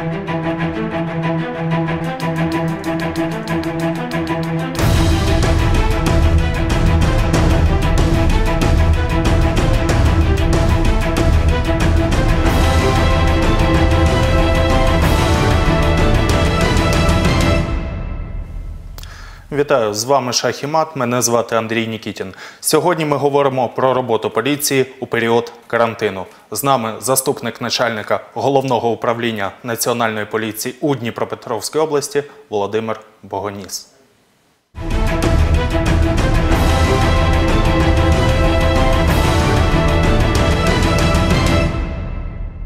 Thank you. Вітаю з вами Шахімат. Мене звати Андрій Нікітін. Сьогодні ми говоримо про роботу поліції у період карантину. З нами заступник начальника головного управління національної поліції у Дніпропетровській області Володимир Богоніс.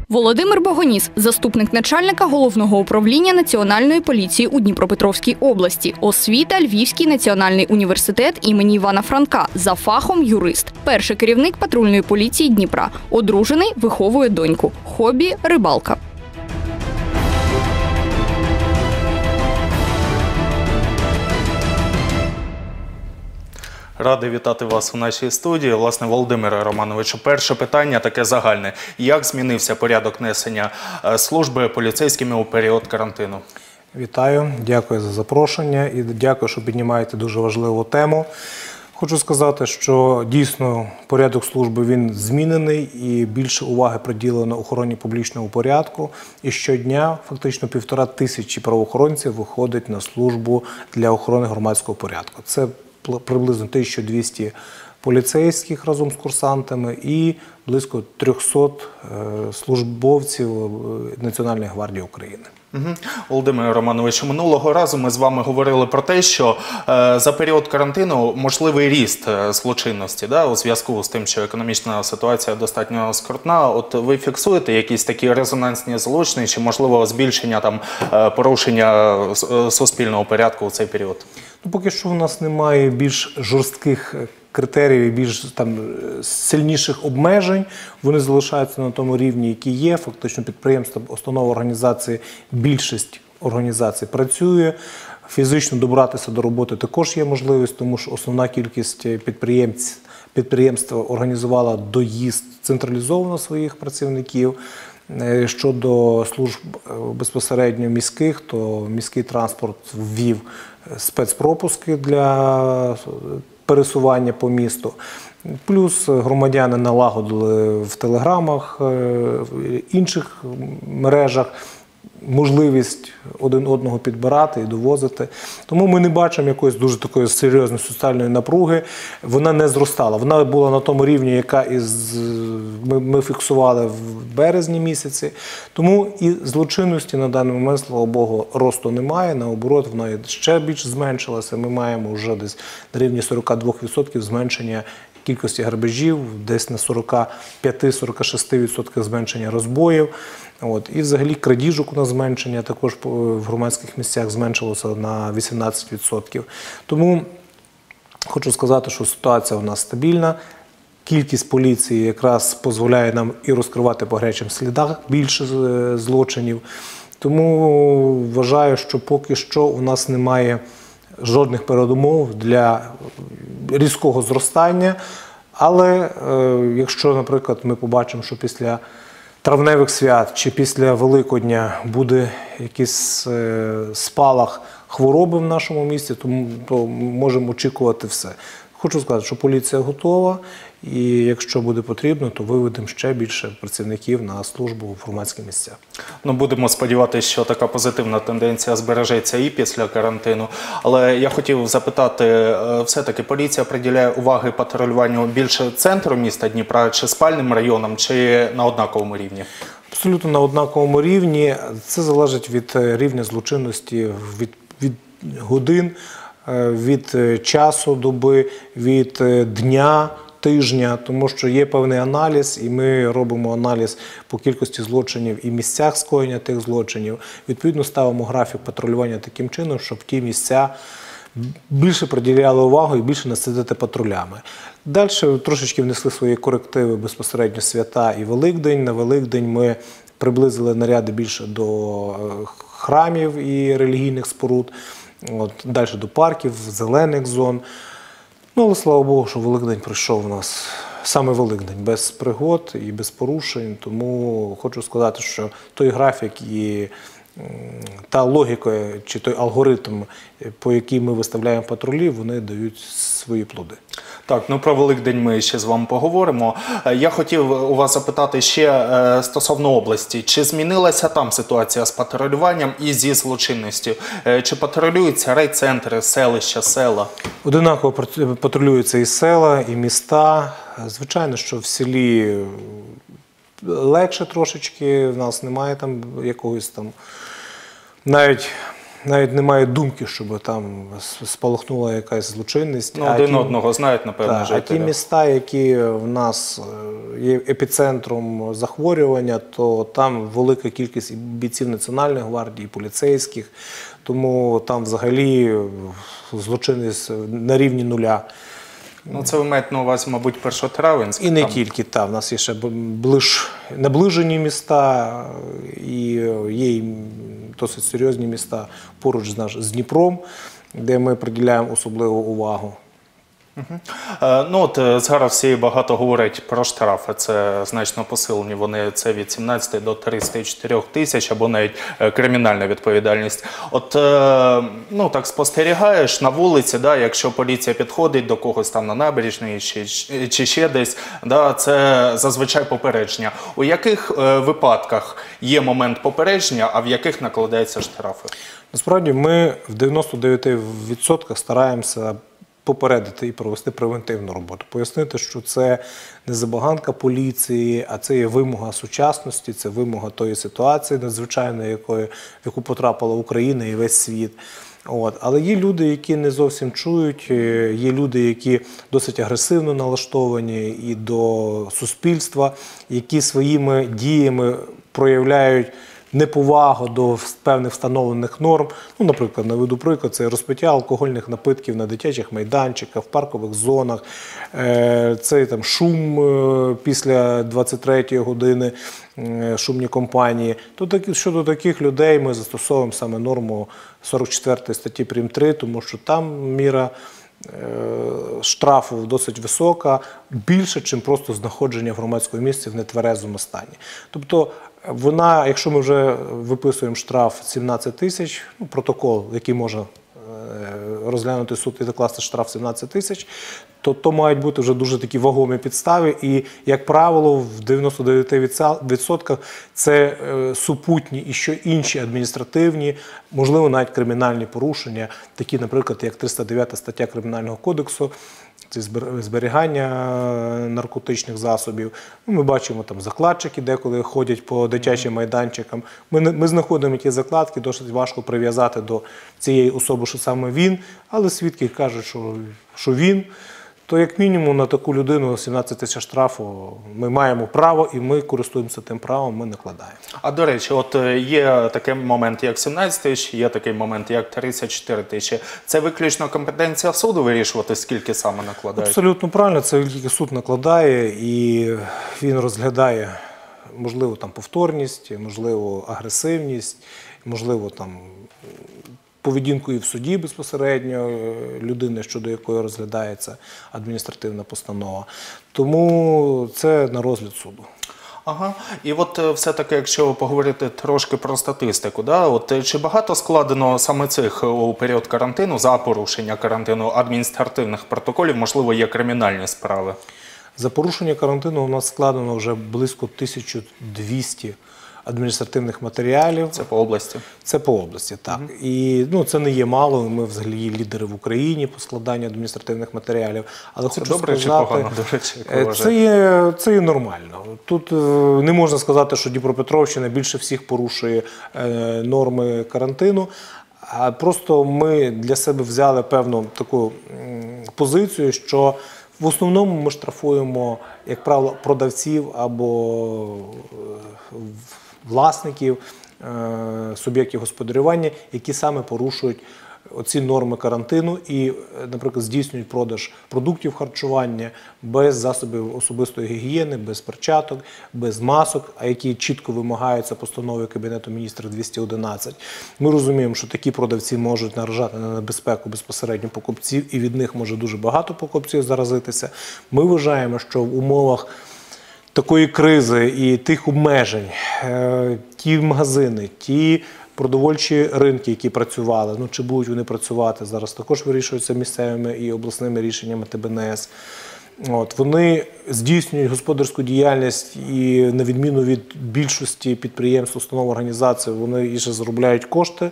Володимир Богоніс, заступник начальника головного управління національної поліції у Дніпропетровській області, освіта Львівський національний університет імені Івана Франка за фахом юрист, перший керівник патрульної поліції Дніпра, одружений, виховує доньку, хобі рибалка. Радий вітати вас у нашій студії. Власне, Володимире Романовичу, перше питання таке загальне: як змінився порядок несення е, служби поліцейськими у період карантину? Вітаю, дякую за запрошення і дякую, що піднімаєте дуже важливу тему. Хочу сказати, що дійсно порядок служби він змінений і більше уваги приділено охороні публічного порядку. І щодня фактично півтора тисячі правоохоронців виходить на службу для охорони громадського порядку. Це приблизно 1200 поліцейських разом з курсантами і близько 300 е, службовців е, Національної гвардії України. Мгм. Володимире Романовичу, минулого разу ми з вами говорили про те, що е, за період карантину можливий ріст злочинності да, у зв'язку з тим, що економічна ситуація достатньо скрутна. От ви фіксуєте якісь такі резонансні злочини, чи можливо збільшення там порушення суспільного порядку у цей період? Ну, поки що в нас немає більш жорстких е, критеріїв, більш там е, сильніших обмежень. Вони залишаються на тому рівні, який є. Фактично, підприємства, установи організації, більшість організацій працює. Фізично добратися до роботи також є можливість, тому що основна кількість е, підприємців підприємства організувала доїзд централізовано своїх працівників. Е, Щодо служб е, безпосередньо міських, то міський транспорт ввів е, спецпропуски для пересування по місту. Плюс громадяни налагодили в телеграмах, е, в інших мережах можливість один одного підбирати і довозити. Тому ми не бачимо якоїсь дуже такої серйозної соціальної напруги. Вона не зростала. Вона була на тому рівні, яка із ми, ми фіксували в березні місяці. Тому і злочинності на даний момент, слава Богу, росту немає. Наоборот, вона ще більш зменшилася. Ми маємо вже десь на рівні 42% зменшення кількості грабежів, десь на 45-46% зменшення розбоїв. От. І взагалі крадіжок у нас зменшення також в громадських місцях зменшилося на 18%. Тому хочу сказати, що ситуація у нас стабільна. Кількість поліції якраз дозволяє нам і розкривати по гарячим слідах більше е, злочинів. Тому вважаю, що поки що у нас немає жодних передумов для різкого зростання. Але е, якщо, наприклад, ми побачимо, що після травневих свят чи після Великодня буде якийсь е, спалах хвороби в нашому місті, тому то можемо очікувати все. Хочу сказати, що поліція готова, і якщо буде потрібно, то виведемо ще більше працівників на службу в громадських місцях. Ну, будемо сподіватися, що така позитивна тенденція збережеться і після карантину. Але я хотів запитати, е, все-таки поліція приділяє уваги патрулюванню більше центру міста Дніпра чи спальним районам, чи на однаковому рівні? Абсолютно на однаковому рівні. Це залежить від е, рівня злочинності, від, від годин, е, від часу доби, від дня. Тижня, тому що є певний аналіз, і ми робимо аналіз по кількості злочинів і місцях скоєння тих злочинів. Відповідно, ставимо графік патрулювання таким чином, щоб ті місця більше приділяли увагу і більше насидити патрулями. Далі трошечки внесли свої корективи безпосередньо свята і Великдень. На Великдень ми приблизили наряди більше до е, храмів і релігійних споруд, от, далі до парків, зелених зон. Ну, але слава Богу, що Великдень прийшов у нас саме Великдень без пригод і без порушень. Тому хочу сказати, що той графік і та логіка чи той алгоритм, по який ми виставляємо патрулі, вони дають свої плоди. Так, ну про Великдень ми ще з вами поговоримо. Е, Я хотів у вас запитати ще е, стосовно області, чи змінилася там ситуація з патрулюванням і зі злочинністю? Е, Чи патрулюються райцентри, селища, села? Одинаково патрулюються і села, і міста. Звичайно, що в селі легше трошечки, в нас немає там якогось там. Навіть, навіть немає думки, щоб там спалахнула якась злочинність. Ну, А один ті- одного знають, напевно, Так, а ті міста, які в нас е, є епіцентром захворювання, то там велика кількість і бійців Національної гвардії, і поліцейських, тому там взагалі злочинність на рівні нуля. Ну, це ви маєте на увазі, мабуть, першотравенськ. І не там. тільки там. У нас є ще ближ, наближені міста, і є досить серйозні міста поруч з, наш, з Дніпром, де ми приділяємо особливу увагу. Е, Ну от е, зараз всі багато говорять про штрафи. Це значно посилені. Вони це від 17 до 34 тисяч або навіть е, кримінальна відповідальність. От ну так спостерігаєш на вулиці, да, якщо поліція підходить до когось там на набережній чи, чи ще десь, да, це зазвичай попередження. У яких випадках є момент попередження, а в яких накладаються штрафи? Насправді ми в 99% стараємося попередити і провести превентивну роботу. Пояснити, що це не забаганка поліції, а це є вимога сучасності, це вимога тої ситуації надзвичайної, якої, в яку потрапила Україна і весь світ. От. Але є люди, які не зовсім чують, е, є люди, які досить агресивно налаштовані і до суспільства, які своїми діями проявляють неповагу до певних встановлених норм. Ну, наприклад, наведу приклад, це розпиття алкогольних напитків на дитячих майданчиках, в паркових зонах, е, це там шум е, після 23-ї години, е, шумні компанії. То такі, щодо таких людей ми застосовуємо саме норму 44 статті прим. 3, тому що там міра штрафу досить висока, більше, ніж просто знаходження в громадському місці в нетверезому стані. Тобто вона, якщо ми вже виписуємо штраф 17 тисяч, ну, протокол, який може е, розглянути суд і докласти штраф 17 тисяч, то, то мають бути вже дуже такі вагомі підстави. І, як правило, в 99% це е, супутні і що інші адміністративні, можливо, навіть кримінальні порушення, такі, наприклад, як 309 стаття Кримінального кодексу. Це зберігання е, наркотичних засобів. Ну, Ми бачимо там закладчики, деколи ходять по дитячим майданчикам. Ми, ми знаходимо ті закладки, досить важко прив'язати до цієї особи, що саме він, але свідки кажуть, що, що він. То як мінімум на таку людину 17 тисяч штрафу ми маємо право і ми користуємося тим правом, ми накладаємо. А до речі, от е, є такий момент, як 17 тисяч, є такий момент, як 34 тисячі. Це виключно компетенція суду вирішувати, скільки саме накладають. Абсолютно правильно, це тільки суд накладає і він розглядає, можливо, там повторність, можливо, агресивність, можливо, там поведінку і в суді безпосередньо е, людини, щодо якої розглядається адміністративна постанова. Тому це на розгляд суду. Ага, і от е, все-таки, якщо поговорити трошки про статистику, да, от е, чи багато складено саме цих у період карантину за порушення карантину адміністративних протоколів, можливо, є кримінальні справи? За порушення карантину у нас складено вже близько 1200 адміністративних матеріалів. Це по області. Це по області, так. І ну, це не є мало. Ми взагалі лідери в Україні по складанню адміністративних матеріалів. Але Це хочу добре чи погано, до речі, е, це є, це є нормально. Тут е, не можна сказати, що Дніпропетровщина більше всіх порушує е, норми карантину. А просто ми для себе взяли певну таку позицію, що в основному ми штрафуємо, як правило, продавців або е, власників, е, суб'єктів господарювання, які саме порушують оці норми карантину і, е, наприклад, здійснюють продаж продуктів харчування без засобів особистої гігієни, без перчаток, без масок, а які чітко вимагаються постановою Кабінету міністрів 211. Ми розуміємо, що такі продавці можуть наражати на небезпеку безпосередньо покупців, і від них може дуже багато покупців заразитися. Ми вважаємо, що в умовах такої кризи і тих обмежень, е, ті магазини, ті продовольчі ринки, які працювали. Ну чи будуть вони працювати зараз, також вирішуються місцевими і обласними рішеннями ТБНС. От, вони здійснюють господарську діяльність і на відміну від більшості підприємств, установ організацій, вони і ще заробляють кошти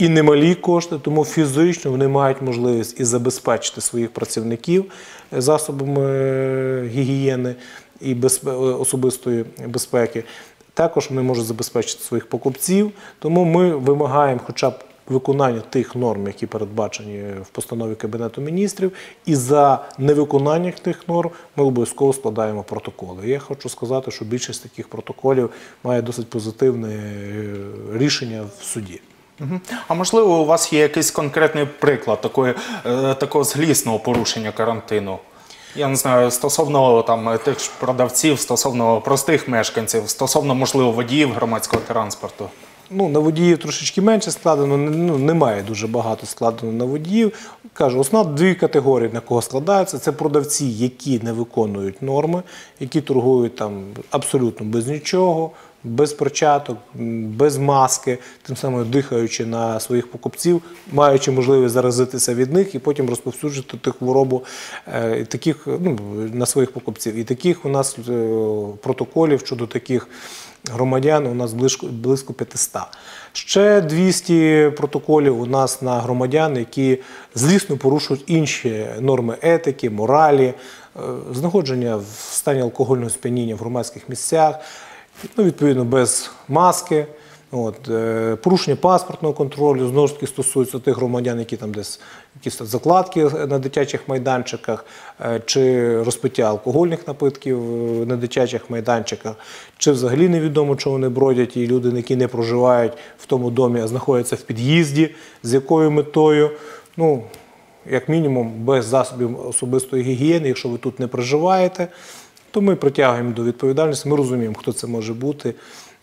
і немалі кошти, тому фізично вони мають можливість і забезпечити своїх працівників е, засобами е, гігієни і е, особистої безпеки. Також вони можуть забезпечити своїх покупців, тому ми вимагаємо хоча б виконання тих норм, які передбачені в постанові Кабінету міністрів, і за невиконання тих норм ми обов'язково складаємо протоколи. Я хочу сказати, що більшість таких протоколів має досить позитивне е, рішення в суді. А можливо, у вас є якийсь конкретний приклад такої, е, такого злісного порушення карантину? Я не знаю, стосовно там тих продавців, стосовно простих мешканців, стосовно, можливо, водіїв громадського транспорту. Ну, на водіїв трошечки менше складено, ну, немає дуже багато складено на водіїв. Кажу, основні дві категорії, на кого складаються, це продавці, які не виконують норми, які торгують там абсолютно без нічого, без перчаток, без маски, тим самим дихаючи на своїх покупців, маючи можливість заразитися від них і потім розповсюджувати ту хворобу е, таких, ну, на своїх покупців. І таких у нас е, протоколів щодо таких громадян у нас близько, близько 500. Ще 200 протоколів у нас на громадян, які злісно порушують інші норми етики, моралі, е, знаходження в стані алкогольного сп'яніння в громадських місцях, ну, відповідно, без маски. От, е, порушення паспортного контролю знову ж таки стосується тих громадян, які там десь якісь закладки на дитячих майданчиках, е, чи розпиття алкогольних напитків е, на дитячих майданчиках, чи взагалі невідомо, чого вони бродять, і люди, які не проживають в тому домі, а знаходяться в під'їзді, з якою метою. Ну, як мінімум, без засобів особистої гігієни, якщо ви тут не проживаєте, то ми притягуємо до відповідальності. Ми розуміємо, хто це може бути.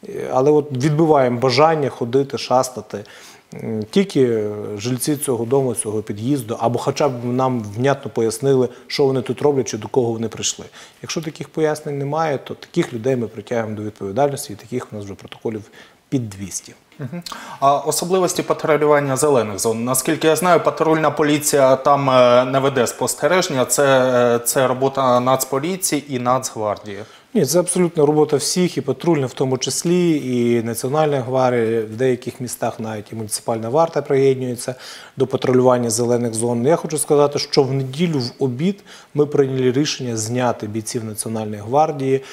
Е, Але от відбиваємо бажання ходити, шастати. Тільки жильці цього дому, цього під'їзду, або хоча б нам внятно пояснили, що вони тут роблять чи до кого вони прийшли. Якщо таких пояснень немає, то таких людей ми притягуємо до відповідальності, і таких у нас вже протоколів під 200. А особливості патрулювання зелених зон. Наскільки я знаю, патрульна поліція там е, не веде спостереження. Це, е, це робота Нацполіції і Нацгвардії. Ні, це абсолютно робота всіх, і патрульна в тому числі, і Національна гвардія, в деяких містах навіть і муніципальна варта приєднується до патрулювання зелених зон. Я хочу сказати, що в неділю в обід ми прийняли рішення зняти бійців Національної гвардії,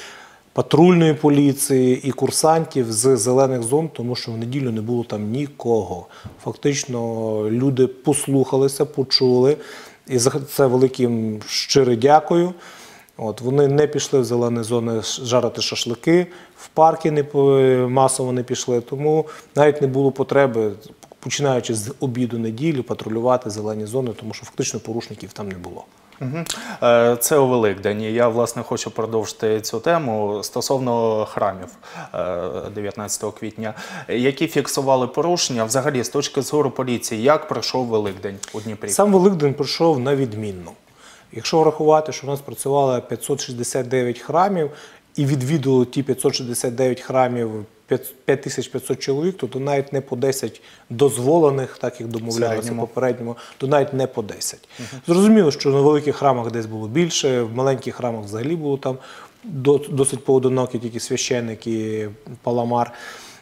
патрульної поліції і курсантів з зелених зон, тому що в неділю не було там нікого. Фактично люди послухалися, почули. І за це велике їм щире дякую. От, вони не пішли в зелені зони жарити шашлики, в парки не масово не пішли, тому навіть не було потреби, починаючи з обіду неділі, патрулювати зелені зони, тому що фактично порушників там не було. Е, Це у Великдень. Я власне хочу продовжити цю тему стосовно храмів е, 19 квітня, які фіксували порушення взагалі з точки зору поліції. Як пройшов Великдень у Дніпрі? Сам Великдень пройшов на відмінно. Якщо врахувати, що у нас працювало 569 храмів і відвідували ті 569 храмів 5500 чоловік, то, то навіть не по 10 дозволених, так як домовлялися попередньому, то навіть не по 10. Зрозуміло, що на великих храмах десь було більше, в маленьких храмах взагалі було там досить поодинокі тільки священники, паламар.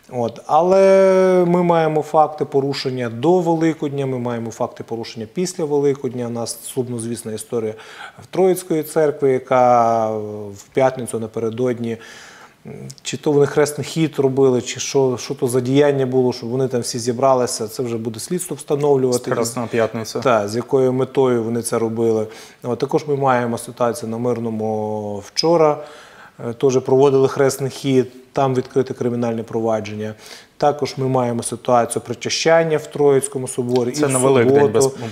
От. Але ми маємо факти порушення до Великодня, ми маємо факти порушення після Великодня. У нас сумнозвісна історія в Троїцької церкви, яка в п'ятницю напередодні. Чи то вони хресний хід робили, чи що, що то за діяння було, щоб вони там всі зібралися. Це вже буде слідство встановлювати. Красна п'ятниця. Так, з якою метою вони це робили. От, також ми маємо ситуацію на мирному вчора. е, Теж проводили хресний хід, там відкрите кримінальне провадження. Також ми маємо ситуацію причащання в Троїцькому соборі. Це і на суботу,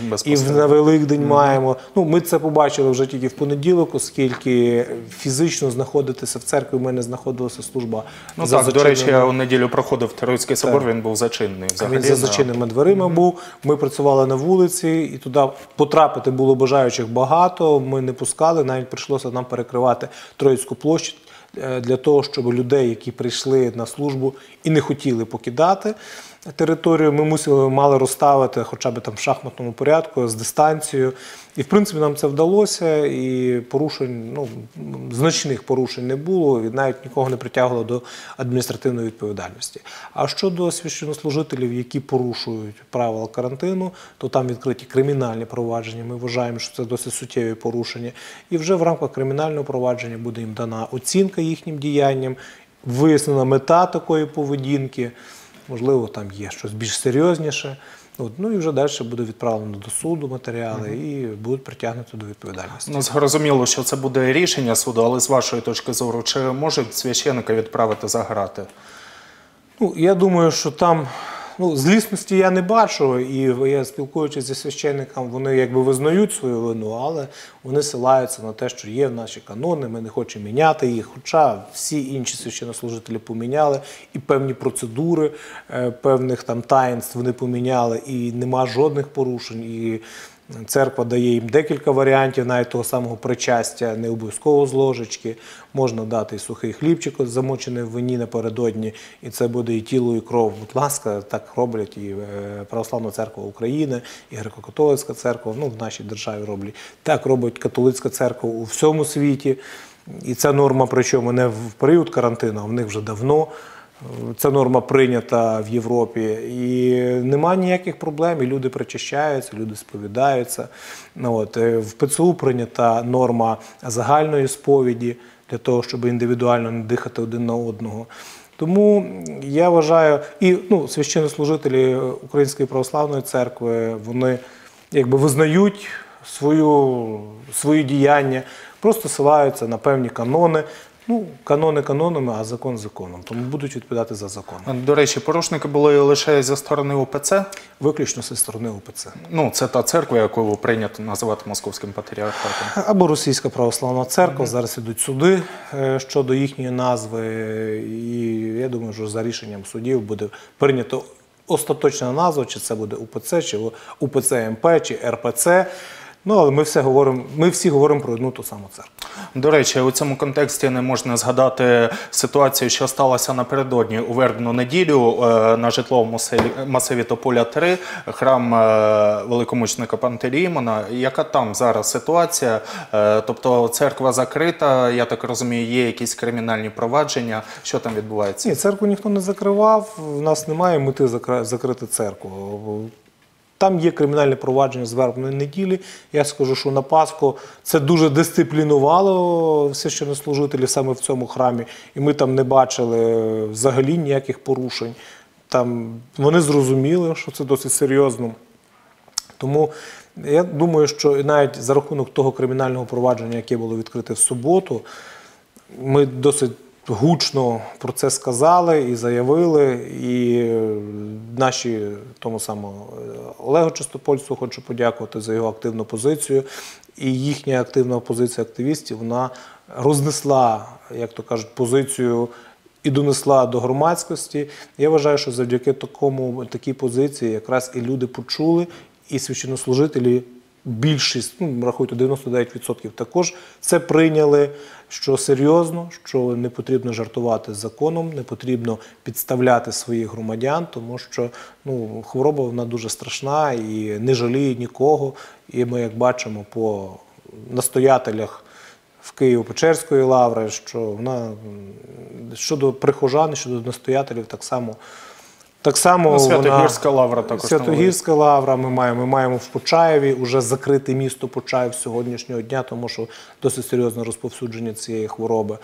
без- і в, на Великдень маємо. Ну, ми це побачили вже тільки в понеділок, оскільки фізично знаходитися в церкві в мене знаходилася служба. Ну за так, до речі, я у неділю проходив Троїцький собор, він був зачинений. Взагалі, він за зачиненими дверима був. Ми працювали на вулиці, і туди потрапити було бажаючих багато. Ми не пускали, навіть прийшлося нам перекривати Троїцьку площу для того, щоб людей, які прийшли на службу і не хотіли покидати територію, ми мусили мали розставити хоча б там в шахматному порядку з дистанцією. І в принципі нам це вдалося, і порушень, ну значних порушень не було, і навіть нікого не притягувало до адміністративної відповідальності. А щодо священнослужителів, які порушують правила карантину, то там відкриті кримінальні провадження. Ми вважаємо, що це досить суттєві порушення. І вже в рамках кримінального провадження буде їм дана оцінка їхнім діянням, вияснена мета такої поведінки. Можливо, там є щось більш серйозніше. От, ну і вже далі буде відправлено до суду матеріали і будуть притягнути до відповідальності. Ну, зрозуміло, що це буде рішення суду, але з вашої точки зору, чи можуть священника відправити за грати? Ну, я думаю, що там ну, злісності я не бачу, і я спілкуючись зі священником, вони якби визнають свою вину, але вони силаються на те, що є наші канони, ми не хочемо міняти їх. Хоча всі інші священнослужителі поміняли і певні процедури е, певних там таїнств вони поміняли, і нема жодних порушень. І Церква дає їм декілька варіантів, навіть того самого причастя, не обов'язково з ложечки. Можна дати і сухий хлібчик, замочений в вині напередодні, і це буде і тіло, і кров. Будь ласка, так роблять і е, Православна церква України, і Греко-католицька церква, ну в нашій державі роблять. Так робить католицька церква у всьому світі. І ця норма, причому не в період карантину, а в них вже давно. Ця норма прийнята в Європі, і немає ніяких проблем. І люди причащаються, люди сповідаються. Ну, От, е, в ПЦУ прийнята норма загальної сповіді для того, щоб індивідуально не дихати один на одного. Тому я вважаю, і ну, священнослужителі Української православної церкви вони якби визнають свою, свої діяння, просто силаються на певні канони. Ну, канони канонами, а закон законом. Тому будуть відповідати за закон. До речі, порушники були лише зі сторони УПЦ. Виключно зі сторони УПЦ. Ну, це та церква, яку прийнято називати московським патріархатом. Або Російська православна церква. Зараз ідуть суди е, щодо їхньої назви. І я думаю, що за рішенням судів буде прийнято остаточна назва, чи це буде УПЦ, чи УПЦ МП, чи РПЦ. Ну, але ми все говоримо, ми всі говоримо про одну ту саму церкву. До речі, у цьому контексті не можна згадати ситуацію, що сталася напередодні у вербну неділю е, на житловому масиві Тополя 3, храм е, великомучника Пантелеймона. Яка там зараз ситуація? Е, Тобто церква закрита, я так розумію, є якісь кримінальні провадження. Що там відбувається? Ні, церкву ніхто не закривав. У нас немає мети закрити церкву. Там є кримінальне провадження з вербної неділі. Я скажу, що на Пасху це дуже дисциплінувало священнослужителів саме в цьому храмі, і ми там не бачили взагалі ніяких порушень. Там вони зрозуміли, що це досить серйозно. Тому я думаю, що навіть за рахунок того кримінального провадження, яке було відкрите в суботу, ми досить гучно про це сказали і заявили. І е, наші тому самому е, Олегу Чистопольцю хочу подякувати за його активну позицію. І їхня активна позиція активістів вона рознесла, як то кажуть, позицію. І донесла до громадськості. Я вважаю, що завдяки такому такій позиції якраз і люди почули, і священнослужителі більшість, ну рахуйте, 99% також це прийняли. Що серйозно, що не потрібно жартувати з законом, не потрібно підставляти своїх громадян, тому що ну, хвороба вона дуже страшна і не жаліє нікого. І ми, як бачимо, по настоятелях в Києво-Печерської лаври, що вона щодо прихожан, щодо настоятелів, так само. Так само Ну, вона- Святогірська лавра також Святогірська лавра ми маємо. Ми маємо в Почаєві уже закрите місто Почаїв сьогоднішнього дня, тому що досить серйозне розповсюдження цієї хвороби.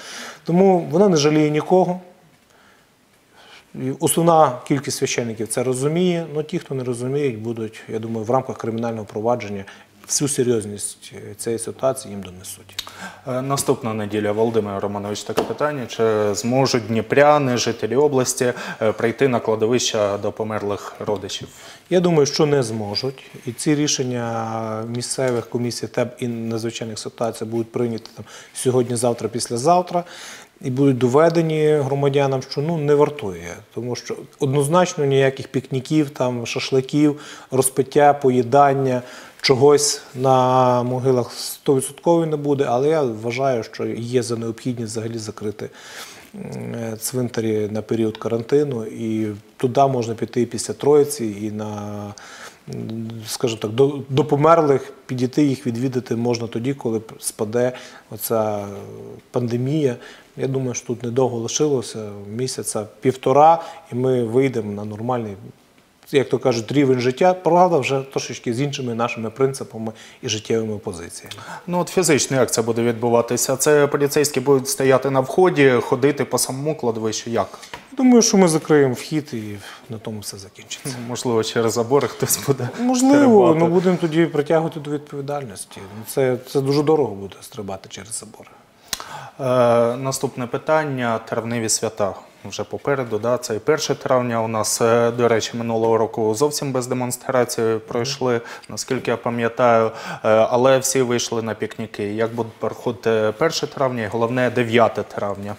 Тому вона не жаліє нікого. Основна кількість священників це розуміє, але ті, хто не розуміють, будуть, я думаю, в рамках кримінального провадження всю серйозність е, цієї ситуації їм донесуть. Е, Наступна неділя, Володимир Романович, таке питання: чи зможуть дніпряни, жителі області е, прийти на кладовища до померлих родичів? Я думаю, що не зможуть. І ці рішення місцевих комісій ТЕБ і надзвичайних ситуацій будуть прийняті там сьогодні, завтра, післязавтра. І будуть доведені громадянам, що ну не вартує, тому що однозначно ніяких пікніків, там шашликів, розпиття, поїдання чогось на могилах 100% не буде, але я вважаю, що є за необхідність взагалі закрити цвинтарі на період карантину, і туди можна піти після Троїці і на, скажімо так, до, до померлих підійти їх відвідати можна тоді, коли спаде оця пандемія. Я думаю, що тут недовго лишилося місяця півтора, і ми вийдемо на нормальний, як то кажуть, рівень життя. Правда, вже трошечки з іншими нашими принципами і життєвими позиціями. Ну от фізично як це буде відбуватися? Це поліцейські будуть стояти на вході, ходити по самому кладовищу. Як? Думаю, що ми закриємо вхід і на тому все закінчиться. Можливо, через забори хтось буде. Можливо, стрибати. ну будемо тоді притягувати до відповідальності. Ну, Це, це дуже дорого буде стрибати через забори. Е, наступне питання травневі свята. Вже попереду, да, це і 1 травня у нас, е, до речі, минулого року зовсім без демонстрації пройшли, наскільки я пам'ятаю, Е, але всі вийшли на пікніки. Як буде проходити 1 травня і головне 9 травня?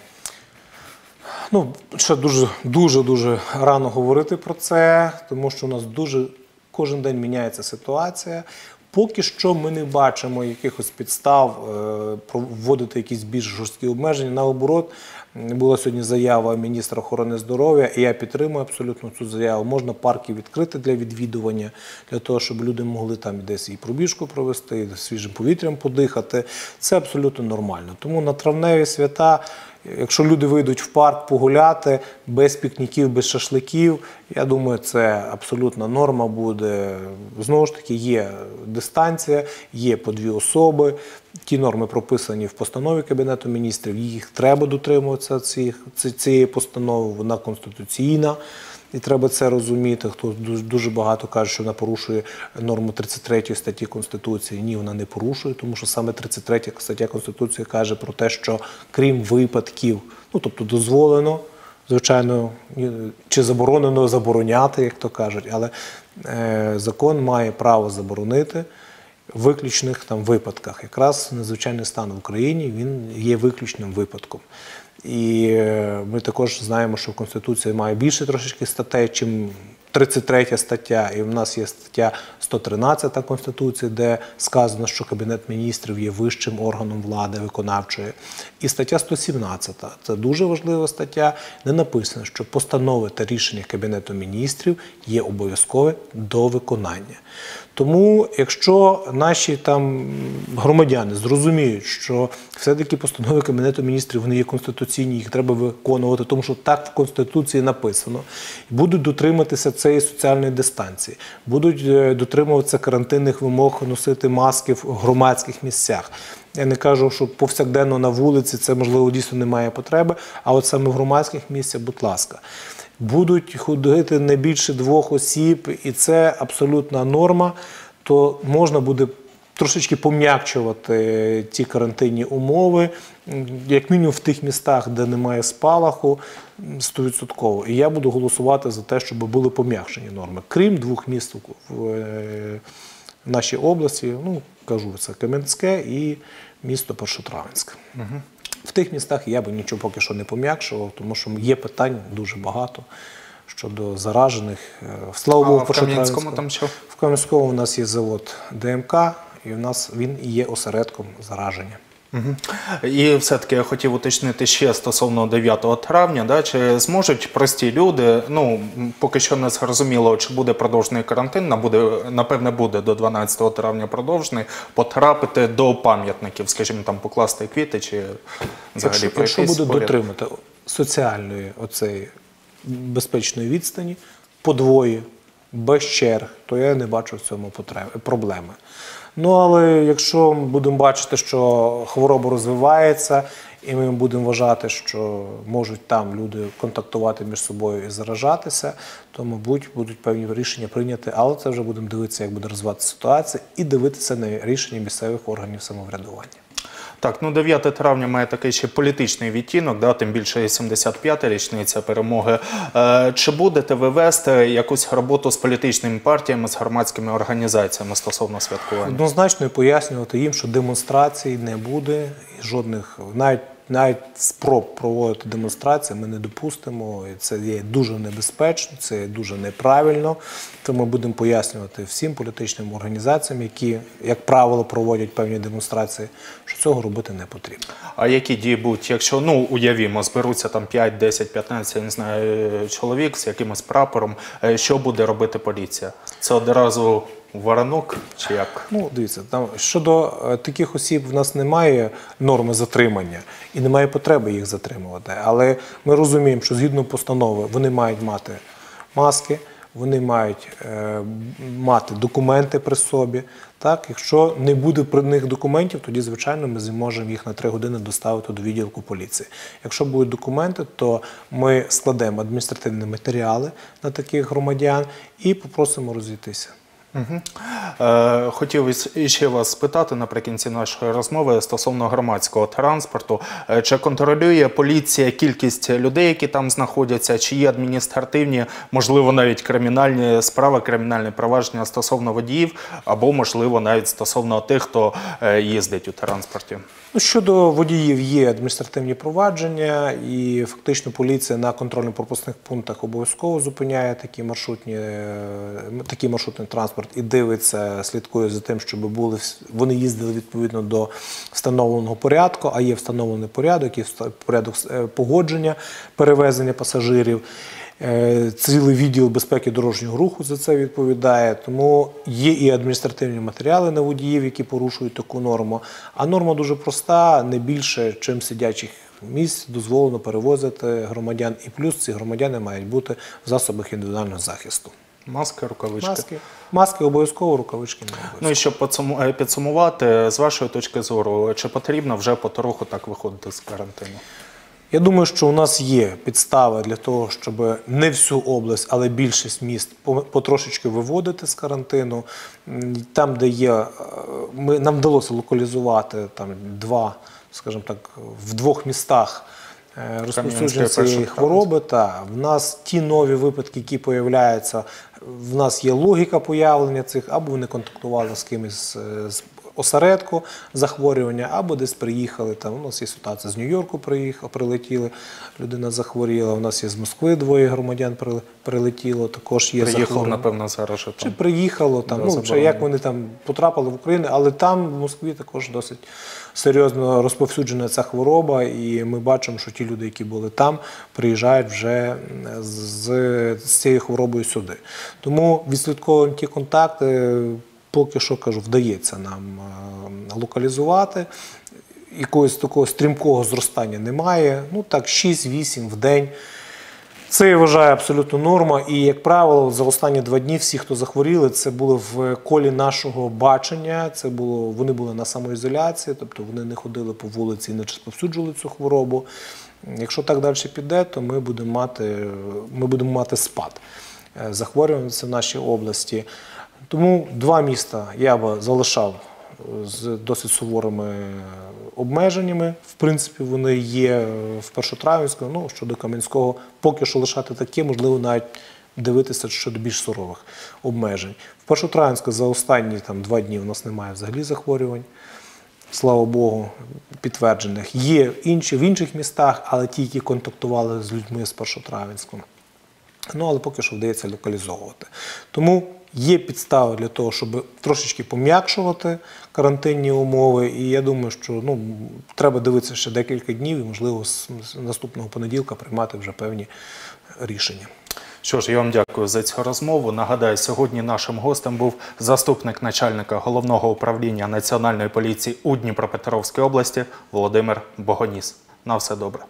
Ну, ще дуже дуже дуже рано говорити про це, тому що у нас дуже кожен день міняється ситуація. Поки що ми не бачимо якихось підстав е, вводити якісь більш жорсткі обмеження. Наоборот, була сьогодні заява міністра охорони здоров'я, і я підтримую абсолютно цю заяву. Можна парки відкрити для відвідування, для того, щоб люди могли там десь і пробіжку провести, і свіжим повітрям подихати. Це абсолютно нормально. Тому на травневі свята. Якщо люди вийдуть в парк погуляти без пікніків, без шашликів, я думаю, це абсолютна норма буде. Знову ж таки, є дистанція, є по дві особи. Ті норми прописані в постанові Кабінету міністрів. Їх треба дотримуватися цієї постанови, вона конституційна. І треба це розуміти. Хто дуже- багато каже, що вона порушує норму 33 статті Конституції. Ні, вона не порушує, тому що саме 33 стаття Конституції каже про те, що крім випадків, ну тобто дозволено, звичайно, чи заборонено забороняти, як то кажуть, але е, закон має право заборонити в виключних там випадках. Якраз надзвичайний стан в Україні він є виключним випадком. І е, ми також знаємо, що Конституція має більше трошечки статей, чим 33 стаття, і в нас є стаття 113 Конституції, де сказано, що Кабінет міністрів є вищим органом влади виконавчої. І стаття 117 це дуже важлива стаття, де написано, що постанови та рішення Кабінету міністрів є обов'язкові до виконання. Тому, якщо наші там громадяни зрозуміють, що все-таки постанови Кабінету міністрів вони є конституційні, їх треба виконувати, тому що так в Конституції написано, і будуть дотриматися цієї соціальної дистанції, будуть е, дотримуватися карантинних вимог, носити маски в громадських місцях. Я не кажу, що повсякденно на вулиці це можливо дійсно немає потреби, а от саме в громадських місцях, будь ласка. Будуть ходити не більше двох осіб, і це абсолютна норма, то можна буде трошечки пом'якчувати ті карантинні умови, як мінімум в тих містах, де немає спалаху, 100%. І я буду голосувати за те, щоб були пом'якшені норми, крім двох міст в нашій області. Ну, кажу, це Кам'янське і місто Першотравенське. В тих містах я би нічого поки що не пом'якшував, тому що є питань дуже багато щодо заражених. Е, Слава Богу, в Кам'янському там що? В Кам'янському у нас є завод ДМК, і в нас він і є осередком зараження. І все-таки я хотів уточнити ще стосовно 9 травня, да, чи зможуть прості люди, ну поки що не зрозуміло, чи буде продовжений карантин, буде, напевне, буде до 12 травня продовжений, потрапити до пам'ятників, скажімо, там покласти квіти чи взагалі Якщо, якщо поряд? дотримати соціальної оцеї безпечної відстані, подвоє, без черг, то я не бачу в цьому потреби, проблеми. Ну але якщо ми будемо бачити, що хвороба розвивається, і ми будемо вважати, що можуть там люди контактувати між собою і заражатися, то, мабуть, будуть певні рішення прийняти, але це вже будемо дивитися, як буде розвиватися ситуація, і дивитися на рішення місцевих органів самоврядування. Так, ну 9 травня має такий ще політичний відтінок, да, тим більше 75-та річниця перемоги. Е, чи будете ви вести якусь роботу з політичними партіями, з громадськими організаціями стосовно святкування? Однозначно і пояснювати їм, що демонстрацій не буде, жодних навіть навіть спроб проводити демонстрації ми не допустимо. І це є дуже небезпечно, це є дуже неправильно. Тому ми будемо пояснювати всім політичним організаціям, які, як правило, проводять певні демонстрації, що цього робити не потрібно. А які дії будуть, якщо ну уявімо, зберуться там 5, 10, 15, я не знаю, чоловік з якимось прапором, е, що буде робити поліція? Це одразу воронок чи як? Ну, дивіться, там щодо е, таких осіб в нас немає норми затримання і немає потреби їх затримувати. Але ми розуміємо, що згідно постанови вони мають мати маски, вони мають е, мати документи при собі. Так, якщо не буде при них документів, тоді звичайно ми зможемо їх на три години доставити до відділку поліції. Якщо будуть документи, то ми складемо адміністративні матеріали на таких громадян і попросимо розійтися. Е, Хотів із- ще вас спитати наприкінці нашої розмови стосовно громадського транспорту. Е, Чи контролює поліція кількість людей, які там знаходяться? Чи є адміністративні, можливо, навіть кримінальні справи, кримінальні провадження стосовно водіїв, або можливо навіть стосовно тих, хто е, їздить у транспорті? Ну, щодо водіїв є адміністративні провадження, і фактично поліція на контрольно-пропускних пунктах обов'язково зупиняє такі маршрутні, е, такий маршрутний транспорт і дивиться, слідкує за тим, щоб були вони їздили відповідно до встановленого порядку, а є встановлений порядок, є порядок е, погодження перевезення пасажирів. Е, Цілий відділ безпеки дорожнього руху за це відповідає. Тому є і адміністративні матеріали на водіїв, які порушують таку норму. А норма дуже проста: не більше, чим сидячих місць дозволено перевозити громадян. І плюс ці громадяни мають бути в засобах індивідуального захисту. Маски, рукавички. Маски, маски обов'язково, рукавички не обов'язково. Ну і щоб е, підсумувати, з вашої точки зору, чи потрібно вже потроху так виходити з карантину? Я думаю, що у нас є підстави для того, щоб не всю область, але більшість міст потрошечки виводити з карантину. Там, де є, е, ми, нам вдалося локалізувати там два, скажімо так, в двох містах розповсюдження Кам'янське, цієї хвороби. Та в нас ті нові випадки, які появляються, в нас є логіка появлення цих, або вони контактували з кимось е, з осередку захворювання, або десь приїхали. Там у нас є ситуація з Нью-Йорку прилетіли, людина захворіла. У нас є з Москви двоє громадян прилетіло. Також є Приїхав, напевно, зараз же Чи приїхало там, Да, ну чи як вони там потрапили в Україну, але там в Москві також досить серйозно розповсюджена ця хвороба, і ми бачимо, що ті люди, які були там, приїжджають вже з, з цією хворобою сюди. Тому відслідковуємо ті контакти, поки що кажу, вдається нам е, локалізувати. Якогось такого стрімкого зростання немає. Ну так, 6-8 в день. Це я вважаю абсолютно норма. І, як правило, за останні два дні всі, хто захворіли, це було в колі нашого бачення. Це було, вони були на самоізоляції, тобто вони не ходили по вулиці і не розповсюджували цю хворобу. Якщо так далі піде, то ми будемо мати, ми будемо мати спад е, захворюваності в нашій області. Тому два міста я би залишав з досить суворими обмеженнями. В принципі, вони є в Першотравенському, ну щодо Кам'янського, поки що лишати таке, можливо, навіть дивитися щодо більш сурових обмежень. В Першотравенську за останні там, два дні у нас немає взагалі захворювань. Слава Богу, підтверджених. Є інші в інших містах, але ті, які контактували з людьми з Першотравенськом. Ну, але поки що вдається локалізовувати. Тому є підстави для того, щоб трошечки пом'якшувати карантинні умови. І я думаю, що ну, треба дивитися ще декілька днів і, можливо, з наступного понеділка приймати вже певні рішення. Що ж, я вам дякую за цю розмову. Нагадаю, сьогодні нашим гостем був заступник начальника головного управління Національної поліції у Дніпропетровській області Володимир Богоніс. На все добре.